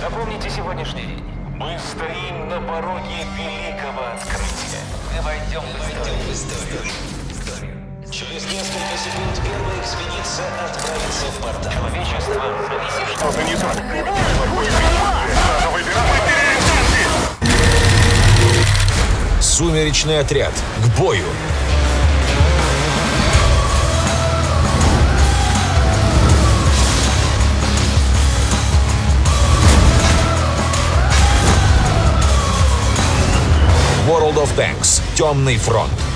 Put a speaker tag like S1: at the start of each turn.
S1: Запомните сегодняшний день. Мы стоим на пороге великого открытия. Мы войдем в историю.
S2: Через несколько секунд первая экспедиция отправится в портал.
S1: Человечество зависит, что
S3: Что-то не так. Надо.
S4: Сумеречный отряд. К бою! World of Tanks. Темный фронт.